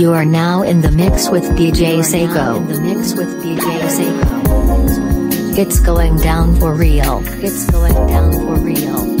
You are now in the mix with DJ Seko. In the mix with DJ Seko. It's going down for real. It's going down for real.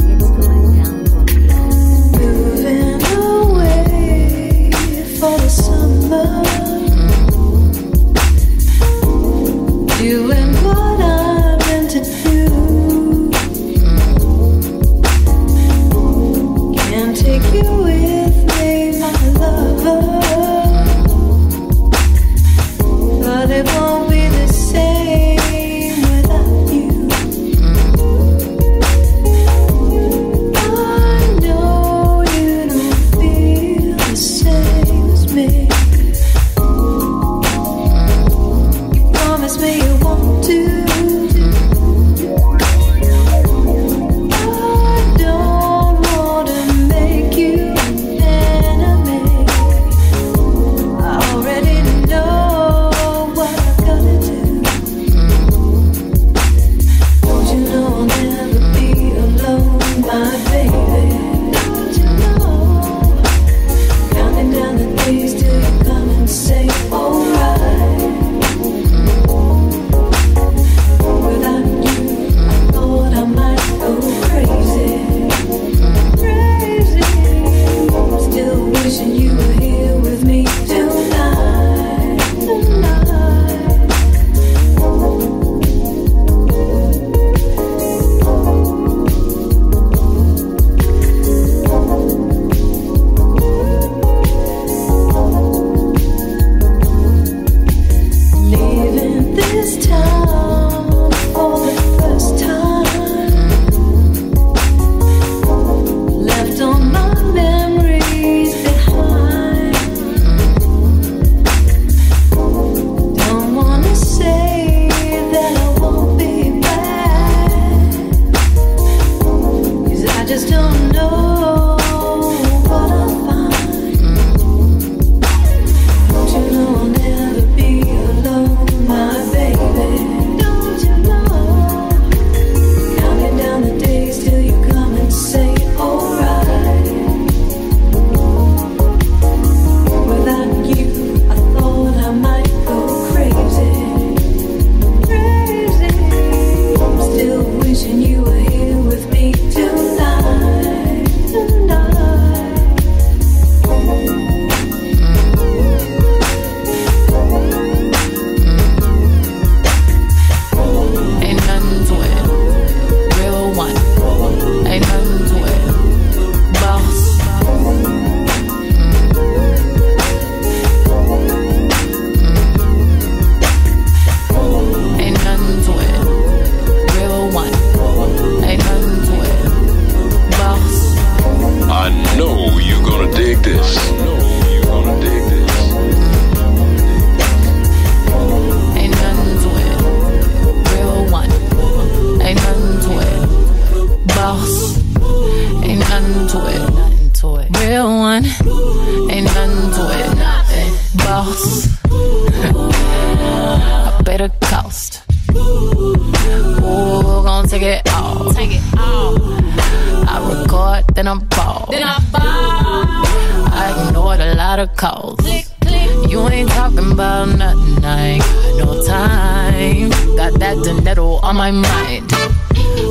got that Donetto on my mind.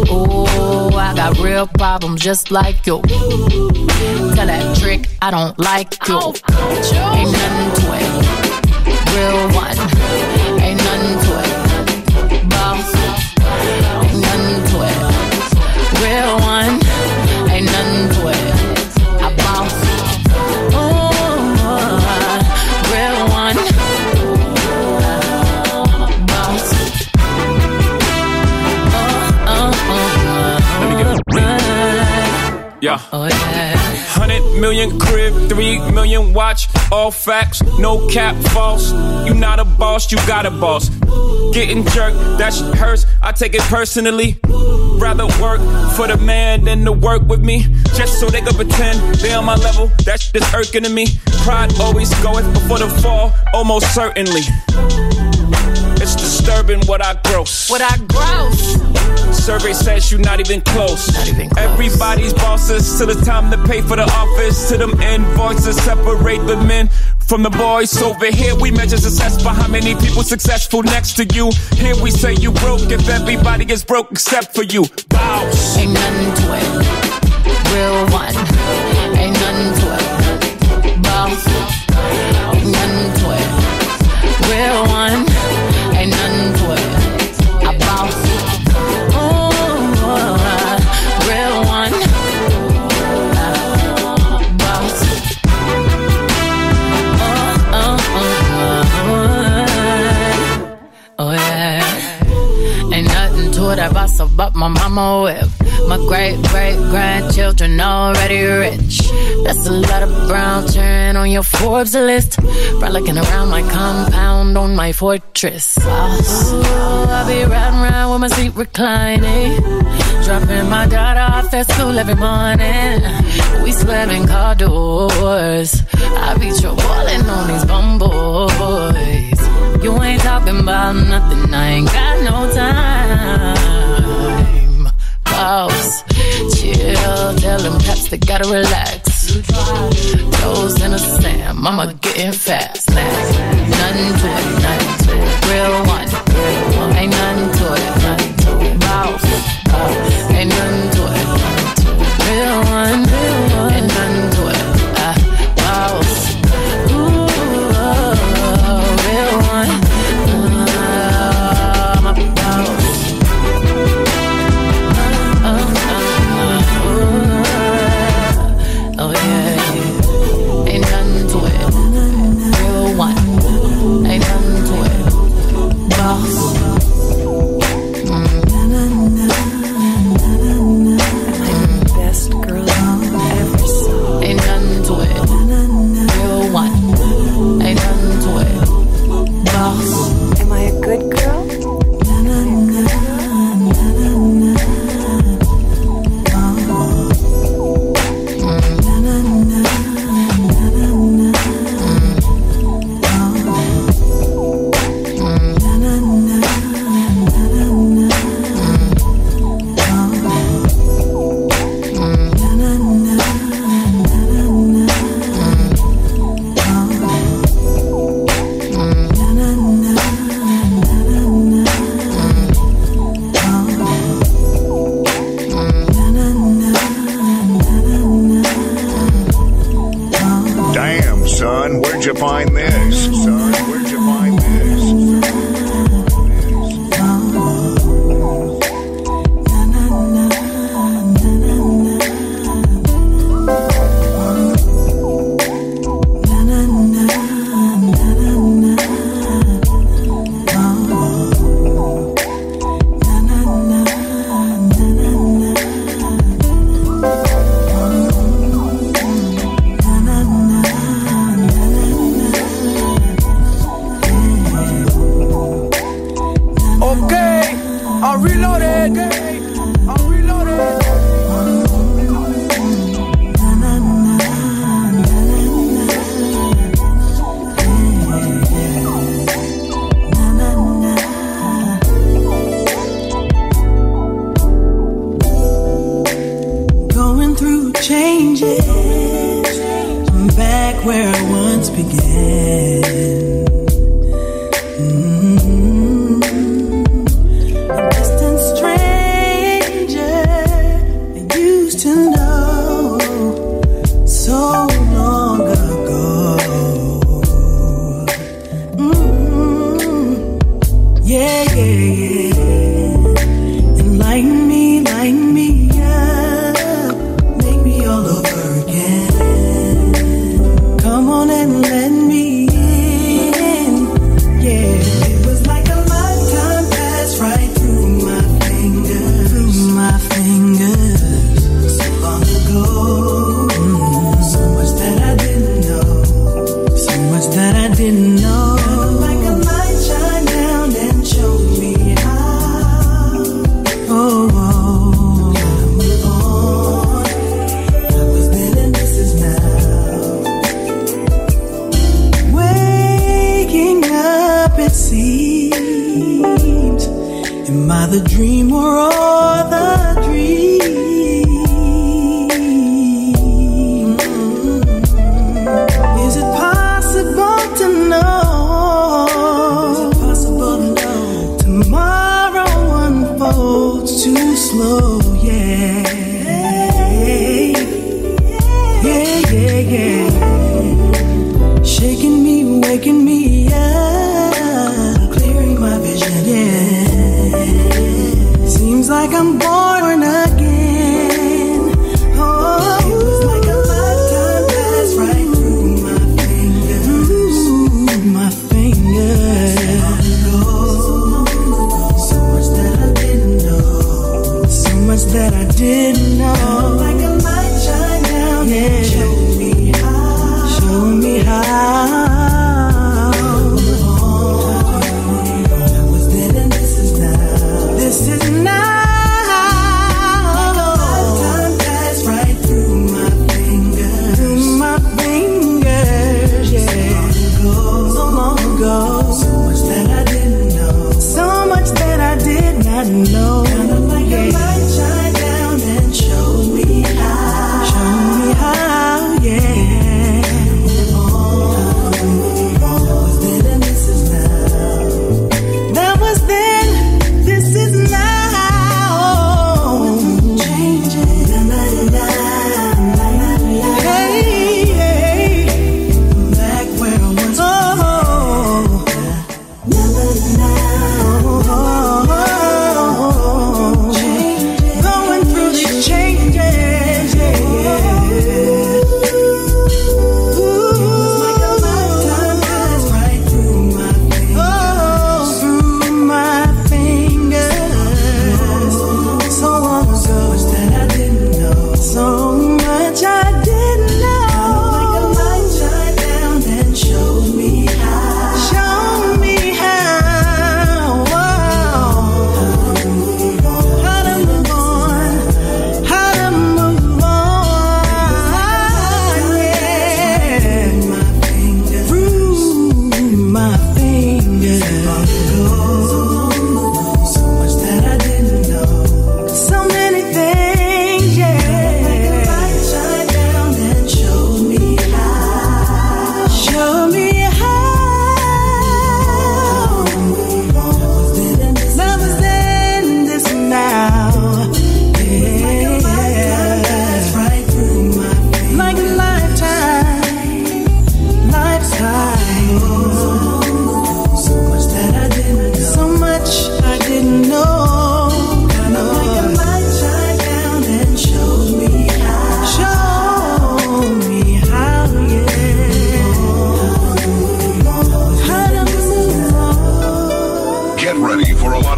Oh, I got real problems just like you. Tell that trick I don't like you. Ain't nothing to it. Real one Yeah. Oh, yeah. Hundred million crib, three million watch, all facts, no cap, false. You not a boss, you got a boss. Getting jerked, that shit hurts. I take it personally. Rather work for the man than to work with me. Just so they could pretend they on my level. That shit is irking to me. Pride always goeth before the fall, almost certainly. It's disturbing what I gross. What I gross. Survey says you're not even close. Not even close. Everybody's bosses till it's time to pay for the office. To them invoices, separate the men from the boys. Over here, we measure success by how many people successful next to you. Here we say you broke if everybody is broke except for you. Bows. Ain't nothing to it. Real one. My mama whip. My great great grandchildren already rich. That's a lot of brown turn on your Forbes list. Frolicking around my compound on my fortress. Oh, I be riding around with my seat reclining. Dropping my daughter off at school every morning. We slamming car doors. I be trolling on these bum boys. You ain't talking about nothing, I ain't got no time. Boss, chill, tell them cats they gotta relax. Toes in the sand, mama getting fast now. Nothing to it, nothing to it. Real one. Ain't nothing to it, nothing to it. Boss, uh, ain't nothing to it,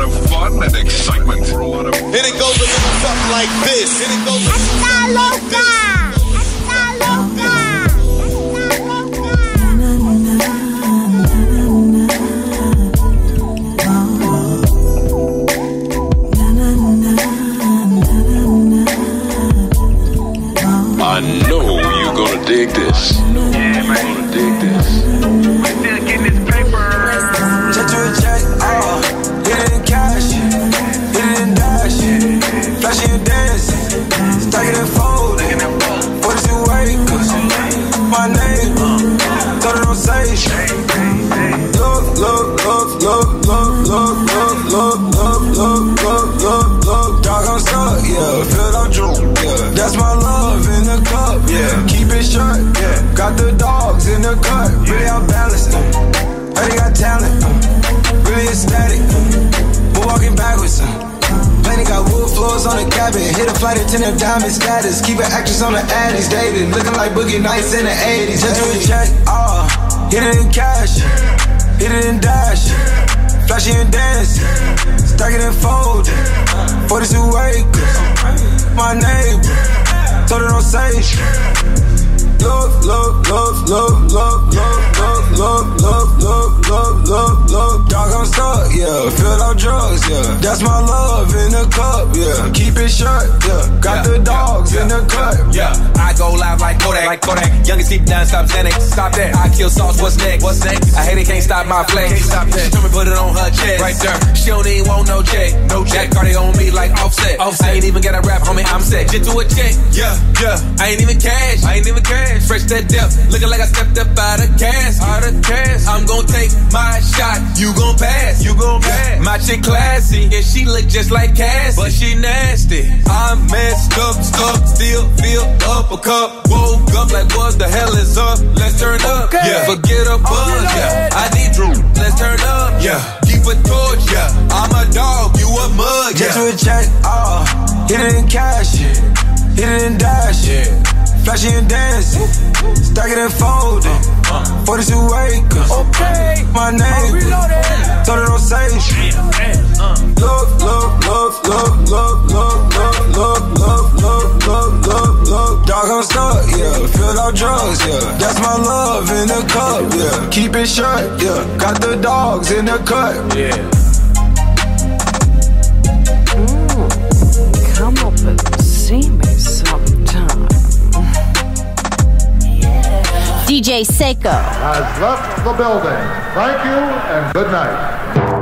lot of fun and excitement. And it goes a little something like this. And it goes a little something like this. floors on the cabin. Hit a flight attendant, diamond status. Keep an actress on the addies, Dating, Looking like Boogie Nights in the 80s. Just do a check, ah. Oh, hit it in cash, hit it in dash. Flashy and dance, stack it and fold. 42 acres, my neighbor. Told her don't say love, love, love, love, love, love, love, love, love, love, love, love, love. dog, I'm stuck, yeah. Filled out drugs, yeah. That's my love in a cup, yeah his. Yeah. Got yeah. the dogs yeah. in the cut. Yeah. I go live like Kodak. Like Kodak. Youngest deep down, stop that. Stop that. I kill sauce, what's next? What's next? I hate it, can't stop my flex. Can't stop that. She told me put it on her chest. Right there. She don't even want no check. No check. That Cardi on me like offset. offset. I ain't even got a rap, homie. I'm set. Get to a check. Yeah, yeah. I ain't even cash. I ain't even cash. Fresh that depth. Looking like I stepped up out of cash. Out of cash. I'm gonna take my shot. You gon' pass. You gon' pass. My chick classy. And she look just like Cassie. But she nasty. I'm messed up, stuck, still feel up a cup. Woke up like what the hell is up? Let's turn up. Yeah. Forget a buzz. Yeah. I need Drew. Let's turn up. Yeah. Keep a torch. Yeah. I'm a dog. You a mug. Get you a check, uh, hit it in cash, yeah. hit it in dash, flashy and dancing, stack it and fold it. 42 acres, okay. my name, told it on stage. Look, look, look, look, look, look, look, look, look, look, look, look, look. Dog, I'm stuck, yeah. Feel out drugs, yeah. That's my love in the cup, yeah. Keep it shut, yeah. Got the dogs in the cut, yeah. DJ Seko. has left the building. Thank you and good night.